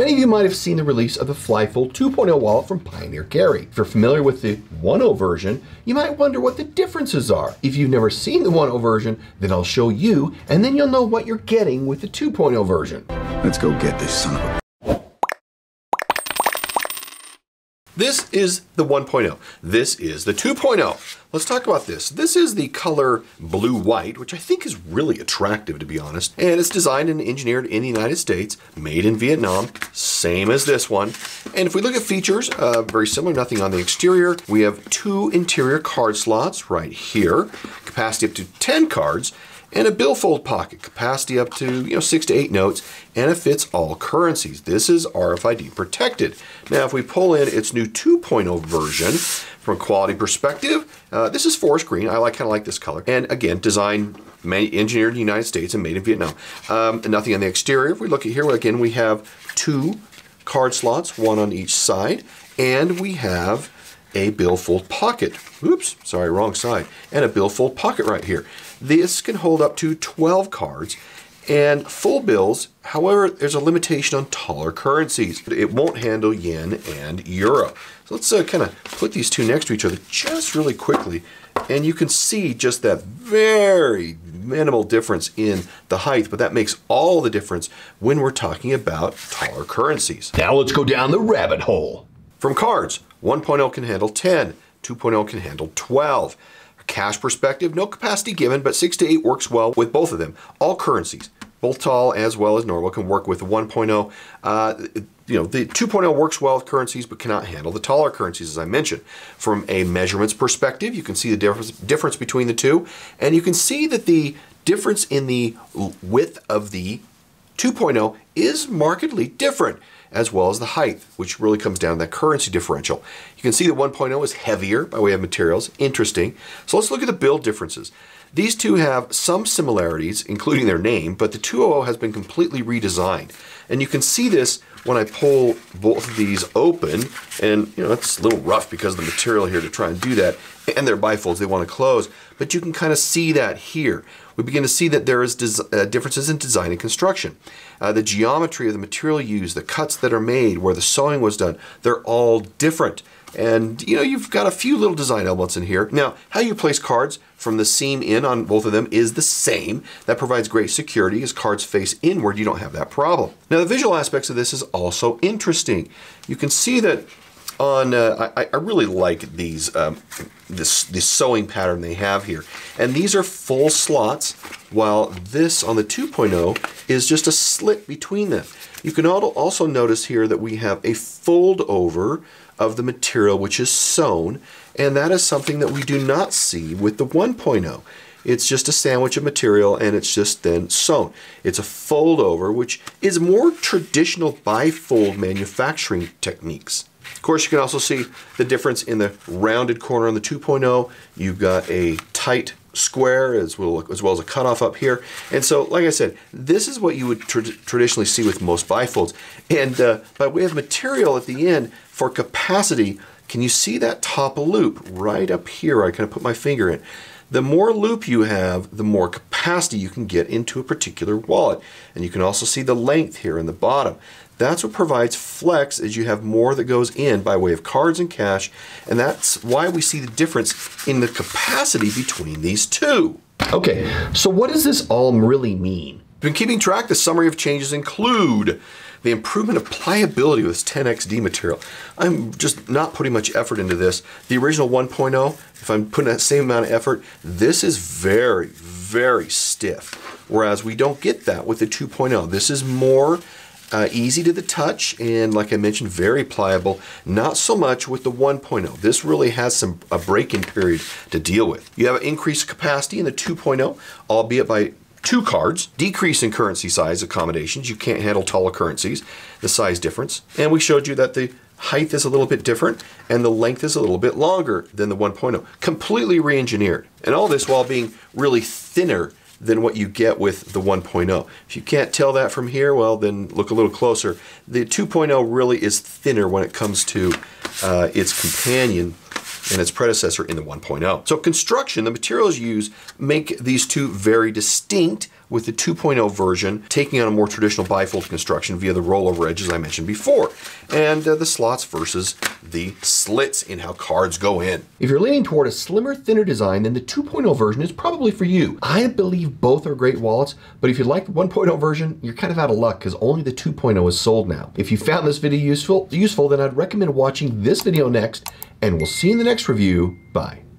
Many of you might have seen the release of the Flyfold 2.0 wallet from Pioneer Carry. If you're familiar with the 1.0 version, you might wonder what the differences are. If you've never seen the 1.0 version, then I'll show you, and then you'll know what you're getting with the 2.0 version. Let's go get this son of a This is the 1.0. This is the 2.0. Let's talk about this. This is the color blue-white, which I think is really attractive, to be honest. And it's designed and engineered in the United States, made in Vietnam, same as this one. And if we look at features, uh, very similar, nothing on the exterior. We have two interior card slots right here, capacity up to 10 cards, and a billfold pocket, capacity up to you know six to eight notes, and it fits all currencies. This is RFID protected. Now, if we pull in its new 2.0 version, from a quality perspective, uh, this is forest green. I like kind of like this color, and again, designed, engineered in the United States and made in Vietnam. Um, nothing on the exterior. If we look at here, again, we have two card slots, one on each side, and we have a billfold pocket. Oops, sorry, wrong side. And a billfold pocket right here. This can hold up to 12 cards and full bills. However, there's a limitation on taller currencies. It won't handle yen and euro. So let's uh, kind of put these two next to each other just really quickly. And you can see just that very minimal difference in the height, but that makes all the difference when we're talking about taller currencies. Now let's go down the rabbit hole. From cards, 1.0 can handle 10, 2.0 can handle 12 cash perspective, no capacity given, but 6 to 8 works well with both of them. All currencies, both tall as well as normal, can work with the 1.0. Uh, you know, the 2.0 works well with currencies, but cannot handle the taller currencies, as I mentioned. From a measurements perspective, you can see the difference, difference between the two, and you can see that the difference in the width of the 2.0 is markedly different as well as the height, which really comes down to that currency differential. You can see that 1.0 is heavier by way of materials. Interesting. So let's look at the build differences. These two have some similarities, including their name, but the 200 has been completely redesigned. And you can see this when I pull both of these open, and you know it's a little rough because of the material here to try and do that, and they're bifolds, they want to close, but you can kind of see that here. We begin to see that there is uh, differences in design and construction. Uh, the geometry of the material used, the cuts that are made, where the sewing was done, they're all different. And you know, you've got a few little design elements in here. Now, how you place cards from the seam in on both of them is the same. That provides great security as cards face inward, you don't have that problem. Now, the visual aspects of this is also interesting. You can see that on, uh, I, I, really like these, um, this, this sewing pattern they have here. And these are full slots, while this on the 2.0 is just a slit between them. You can also notice here that we have a fold over of the material which is sewn, and that is something that we do not see with the 1.0. It's just a sandwich of material and it's just then sewn. It's a fold over, which is more traditional bifold manufacturing techniques. Of course, you can also see the difference in the rounded corner on the 2.0. You've got a tight square as well, as well as a cutoff up here. And so, like I said, this is what you would tra traditionally see with most bifolds. And uh, by way of material at the end, for capacity, can you see that top loop right up here? I kind of put my finger in. The more loop you have, the more capacity you can get into a particular wallet. And you can also see the length here in the bottom. That's what provides flex as you have more that goes in by way of cards and cash, and that's why we see the difference in the capacity between these two. Okay, so what does this all really mean? Been keeping track, the summary of changes include the improvement of pliability with this 10XD material. I'm just not putting much effort into this. The original 1.0, if I'm putting that same amount of effort, this is very, very stiff. Whereas we don't get that with the 2.0. This is more uh, easy to the touch and like I mentioned very pliable not so much with the 1.0 this really has some a break-in period to deal with you have increased capacity in the 2.0 albeit by two cards decrease in currency size accommodations you can't handle taller currencies the size difference and we showed you that the height is a little bit different and the length is a little bit longer than the 1.0 completely re-engineered and all this while being really thinner than what you get with the 1.0. If you can't tell that from here, well, then look a little closer. The 2.0 really is thinner when it comes to uh, its companion and its predecessor in the 1.0. So construction, the materials used make these two very distinct with the 2.0 version taking on a more traditional bifold construction via the rollover edge, as I mentioned before, and uh, the slots versus the slits in how cards go in. If you're leaning toward a slimmer, thinner design, then the 2.0 version is probably for you. I believe both are great wallets, but if you like the 1.0 version, you're kind of out of luck because only the 2.0 is sold now. If you found this video useful, useful, then I'd recommend watching this video next, and we'll see you in the next review. Bye.